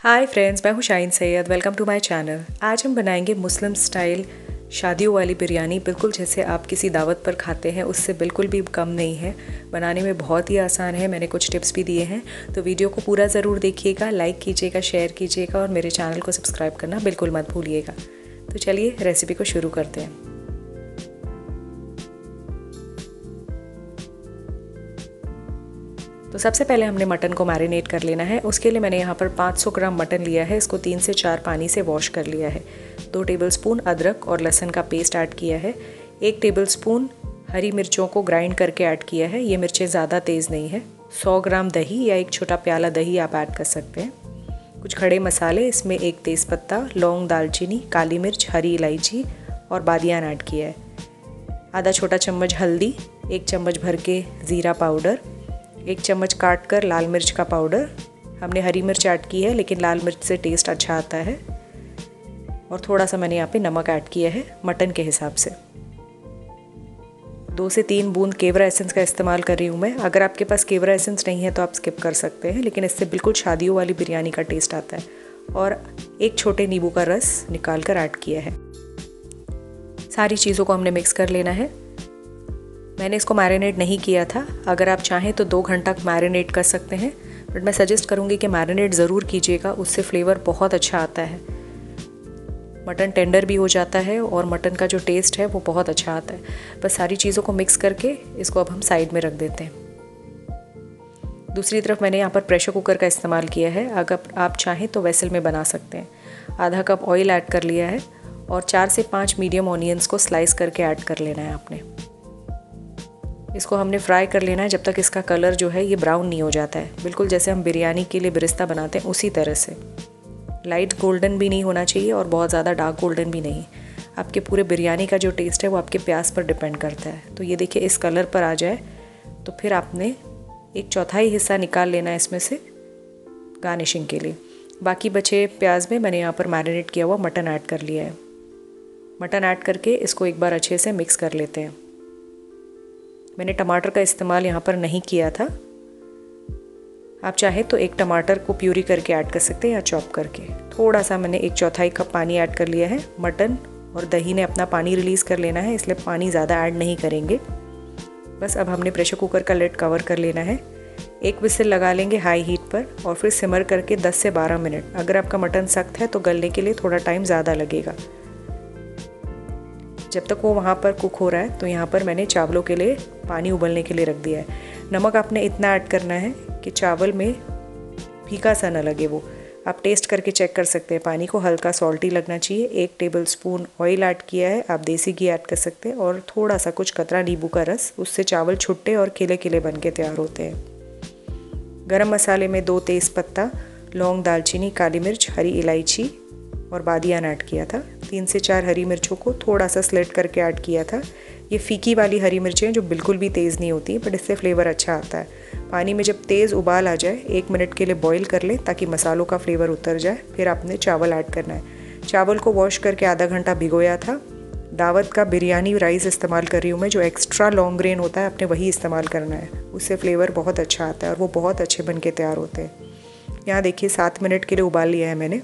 हाय friends मैं हूँ Shine Syed welcome to my channel आज हम बनाएँगे मुस्लिम स्टाइल शादियों वाली बिरयानी, बिल्कुल जैसे आप किसी दावत पर खाते हैं, उससे बिल्कुल भी कम नहीं है। बनाने में बहुत ही आसान है, मैंने कुछ टिप्स भी दिए हैं। तो वीडियो को पूरा ज़रूर देखिएगा लाइक कीजिएगा शेयर कीजिएगा और मेरे चैनल को सब्सक्राइब करना बिल्कुल मत भूलिएगा। तो चलिए रेसिपी को शुरू करते हैं। तो सबसे पहले हमने मटन को मैरिनेट कर लेना है। उसके लिए मैंने यहाँ पर 500 ग्राम मटन लिया है। इसको तीन से चार पानी से वॉश कर लिया है। दो टेबलस्पून अदरक और लहसुन का पेस्ट ऐड किया है। एक टेबलस्पून हरी मिर्चों को ग्राइंड करके ऐड किया है। ये मिर्चें ज़्यादा तेज़ नहीं है। 100 ग्राम दही या एक छोटा प्याला दही आप ऐड कर सकते हैं। कुछ खड़े मसाले, इसमें एक तेज़पत्ता, लौंग, दालचीनी, काली मिर्च, हरी इलायची और बादियान ऐड किया है। आधा छोटा चम्मच हल्दी, एक चम्मच भर के ज़ीरा पाउडर एक चम्मच काट कर लाल मिर्च का पाउडर। हमने हरी मिर्च ऐड की है, लेकिन लाल मिर्च से टेस्ट अच्छा आता है। और थोड़ा सा मैंने यहाँ पे नमक ऐड किया है, मटन के हिसाब से। दो से तीन बूंद केवरा एसेंस का इस्तेमाल कर रही हूँ मैं। अगर आपके पास केवरा एसेंस नहीं है तो आप स्किप कर सकते हैं, लेकिन इससे बिल्कुल शादियों वाली बिरयानी का टेस्ट आता है। और एक छोटे नींबू का रस निकाल कर ऐड किया है। सारी चीज़ों को हमने मिक्स कर लेना है। मैंने इसको मैरिनेट नहीं किया था। अगर आप चाहें तो दो घंटा मैरिनेट कर सकते हैं। बट मैं सजेस्ट करूँगी कि मैरिनेट ज़रूर कीजिएगा, उससे फ्लेवर बहुत अच्छा आता है। मटन टेंडर भी हो जाता है और मटन का जो टेस्ट है वो बहुत अच्छा आता है। बस सारी चीज़ों को मिक्स करके इसको अब हम साइड में रख देते हैं। दूसरी तरफ़ मैंने यहाँ पर प्रेशर कुकर का इस्तेमाल किया है। अगर आप चाहें तो वेसल में बना सकते हैं। आधा कप ऑयल ऐड कर लिया है और चार से पाँच मीडियम ऑनियंस को स्लाइस करके ऐड कर लेना है आपने। इसको हमने फ्राई कर लेना है जब तक इसका कलर जो है ये ब्राउन नहीं हो जाता है। बिल्कुल जैसे हम बिरयानी के लिए बिरिस्ता बनाते हैं, उसी तरह से। लाइट गोल्डन भी नहीं होना चाहिए और बहुत ज़्यादा डार्क गोल्डन भी नहीं। आपके पूरे बिरयानी का जो टेस्ट है वो आपके प्याज पर डिपेंड करता है। तो ये देखिए, इस कलर पर आ जाए। तो फिर आपने एक चौथाई हिस्सा निकाल लेना है इसमें से गार्निशिंग के लिए। बाकी बचे प्याज में मैंने यहाँ पर मैरिनेट किया हुआ मटन ऐड कर लिया है। मटन ऐड करके इसको एक बार अच्छे से मिक्स कर लेते हैं। मैंने टमाटर का इस्तेमाल यहाँ पर नहीं किया था। आप चाहे तो एक टमाटर को प्यूरी करके ऐड कर सकते हैं या चॉप करके। थोड़ा सा मैंने एक चौथाई कप पानी ऐड कर लिया है। मटन और दही ने अपना पानी रिलीज़ कर लेना है, इसलिए पानी ज़्यादा ऐड नहीं करेंगे। बस अब हमने प्रेशर कुकर का लेट कवर कर लेना है। एक विसल लगा लेंगे हाई हीट पर और फिर सिमर करके 10 से 12 मिनट। अगर आपका मटन सख्त है तो गलने के लिए थोड़ा टाइम ज़्यादा लगेगा। जब तक वो वहाँ पर कुक हो रहा है तो यहाँ पर मैंने चावलों के लिए पानी उबलने के लिए रख दिया है। नमक आपने इतना ऐड करना है कि चावल में फीका सा ना लगे वो। आप टेस्ट करके चेक कर सकते हैं। पानी को हल्का सॉल्टी लगना चाहिए। एक टेबल स्पून ऑयल ऐड किया है। आप देसी घी ऐड कर सकते हैं और थोड़ा सा कुछ कतरा नींबू का रस, उससे चावल छुट्टे और खिले खिले बन के तैयार होते हैं। गरम मसाले में दो तेज़ पत्ता लौंग, दालचीनी, काली मिर्च, हरी इलायची और बादियान ऐड किया था। तीन से चार हरी मिर्चों को थोड़ा सा स्लेट करके ऐड किया था। ये फीकी वाली हरी मिर्चें जो बिल्कुल भी तेज़ नहीं होती बट इससे फ्लेवर अच्छा आता है। पानी में जब तेज़ उबाल आ जाए, एक मिनट के लिए बॉईल कर लें ताकि मसालों का फ्लेवर उतर जाए, फिर आपने चावल ऐड करना है। चावल को वॉश करके आधा घंटा भिगोया था। दावत का बिरयानी राइस इस्तेमाल कर रही हूँ मैं, जो एक्स्ट्रा लॉन्ग ग्रेन होता है, आपने वही इस्तेमाल करना है। उससे फ्लेवर बहुत अच्छा आता है और वो बहुत अच्छे बन के तैयार होते हैं। यहाँ देखिए, सात मिनट के लिए उबाल लिया है मैंने।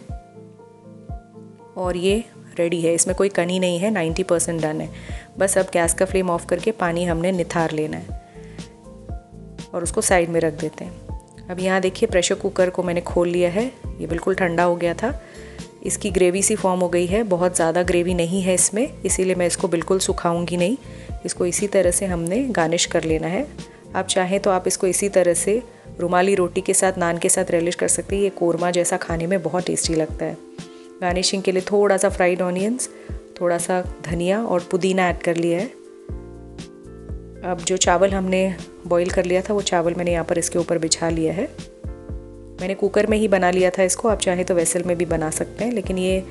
और ये रेडी है। इसमें कोई कनी नहीं है 90 परसेंट डन है। बस अब गैस का फ्लेम ऑफ़ करके पानी हमने निथार लेना है और उसको साइड में रख देते हैं। अब यहाँ देखिए प्रेशर कुकर को मैंने खोल लिया है। ये बिल्कुल ठंडा हो गया था। इसकी ग्रेवी सी फॉर्म हो गई है। बहुत ज़्यादा ग्रेवी नहीं है इसमें, इसीलिए मैं इसको बिल्कुल सुखाऊँगी नहीं। इसको इसी तरह से हमने गार्निश कर लेना है। आप चाहें तो आप इसको इसी तरह से रुमाली रोटी के साथ, नान के साथ रेलिश कर सकते हैं। ये कोरमा जैसा खाने में बहुत टेस्टी लगता है। गार्निशिंग के लिए थोड़ा सा फ्राइड ऑनियंस थोड़ा सा धनिया और पुदीना ऐड कर लिया है। अब जो चावल हमने बॉईल कर लिया था, वो चावल मैंने यहाँ पर इसके ऊपर बिछा लिया है। मैंने कुकर में ही बना लिया था इसको, आप चाहें तो वेसल में भी बना सकते हैं, लेकिन ये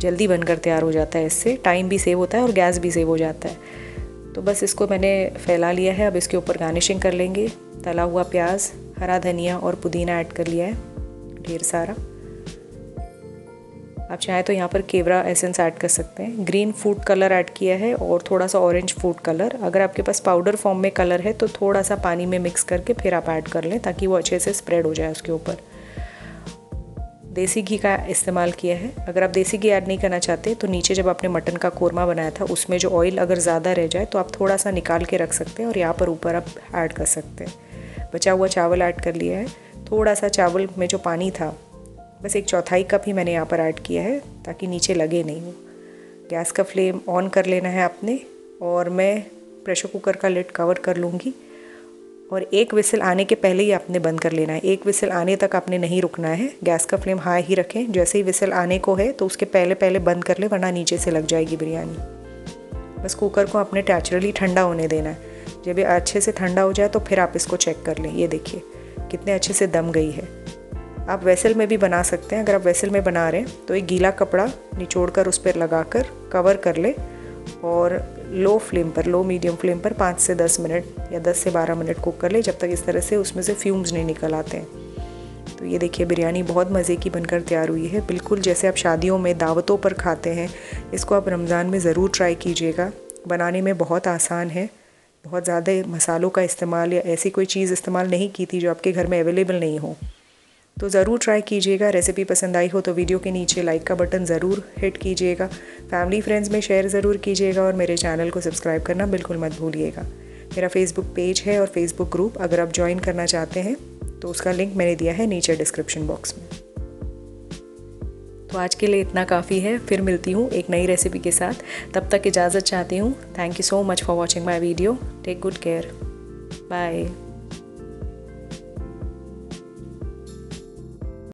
जल्दी बनकर तैयार हो जाता है इससे। टाइम भी सेव होता है और गैस भी सेव हो जाता है। तो बस इसको मैंने फैला लिया है, अब इसके ऊपर गार्निशिंग कर लेंगे। तला हुआ प्याज, हरा धनिया और पुदीना ऐड कर लिया है, ढेर सारा। आप चाहें तो यहाँ पर केवरा एसेंस ऐड कर सकते हैं। ग्रीन फ़ूड कलर ऐड किया है और थोड़ा सा ऑरेंज फ़ूड कलर। अगर आपके पास पाउडर फॉर्म में कलर है तो थोड़ा सा पानी में मिक्स करके फिर आप ऐड कर लें ताकि वो अच्छे से स्प्रेड हो जाए उसके ऊपर। देसी घी का इस्तेमाल किया है। अगर आप देसी घी ऐड नहीं करना चाहते तो नीचे जब आपने मटन का कोरमा बनाया था उसमें जो ऑयल अगर ज़्यादा रह जाए तो आप थोड़ा सा निकाल के रख सकते हैं और यहाँ पर ऊपर आप ऐड कर सकते हैं। बचा हुआ चावल ऐड कर लिया है। थोड़ा सा चावल में जो पानी था बस एक चौथाई कप ही मैंने यहाँ पर ऐड किया है, ताकि नीचे लगे नहीं हो गैस का फ्लेम ऑन कर लेना है आपने, और मैं प्रेशर कुकर का लिड कवर कर लूँगी। और एक विसल आने के पहले ही आपने बंद कर लेना है। एक विसल आने तक आपने नहीं रुकना है। गैस का फ्लेम हाई ही रखें। जैसे ही विसल आने को है तो उसके पहले पहले बंद कर ले, वरना नीचे से लग जाएगी बिरयानी। बस कुकर को आपने नेचुरली ठंडा होने देना है। जब ये अच्छे से ठंडा हो जाए तो फिर आप इसको चेक कर लें। ये देखिए, कितने अच्छे से दम गई है। आप वेसल में भी बना सकते हैं। अगर आप वेसल में बना रहे हैं तो एक गीला कपड़ा निचोड़ कर उस पर लगा कर कवर कर ले और लो फ्लेम पर लो मीडियम फ्लेम पर पाँच से दस मिनट या दस से बारह मिनट कुक कर ले जब तक इस तरह से उसमें से फ्यूम्स नहीं निकल आते हैं। तो ये देखिए, बिरयानी बहुत मज़े की बनकर तैयार हुई है। बिल्कुल जैसे आप शादियों में दावतों पर खाते हैं, इसको आप रमज़ान में ज़रूर ट्राई कीजिएगा। बनाने में बहुत आसान है, बहुत ज़्यादा मसालों का इस्तेमाल या ऐसी कोई चीज़ इस्तेमाल नहीं की थी जो आपके घर में अवेलेबल नहीं हो। तो ज़रूर ट्राई कीजिएगा। रेसिपी पसंद आई हो तो वीडियो के नीचे लाइक का बटन ज़रूर हिट कीजिएगा। फैमिली फ्रेंड्स में शेयर ज़रूर कीजिएगा और मेरे चैनल को सब्सक्राइब करना बिल्कुल मत भूलिएगा। मेरा फेसबुक पेज है और फेसबुक ग्रुप अगर आप ज्वाइन करना चाहते हैं तो उसका लिंक मैंने दिया है नीचे डिस्क्रिप्शन बॉक्स में। तो आज के लिए इतना काफ़ी है। फिर मिलती हूँ एक नई रेसिपी के साथ। तब तक इजाज़त चाहती हूँ। Thank you so much for watching my video take good care bye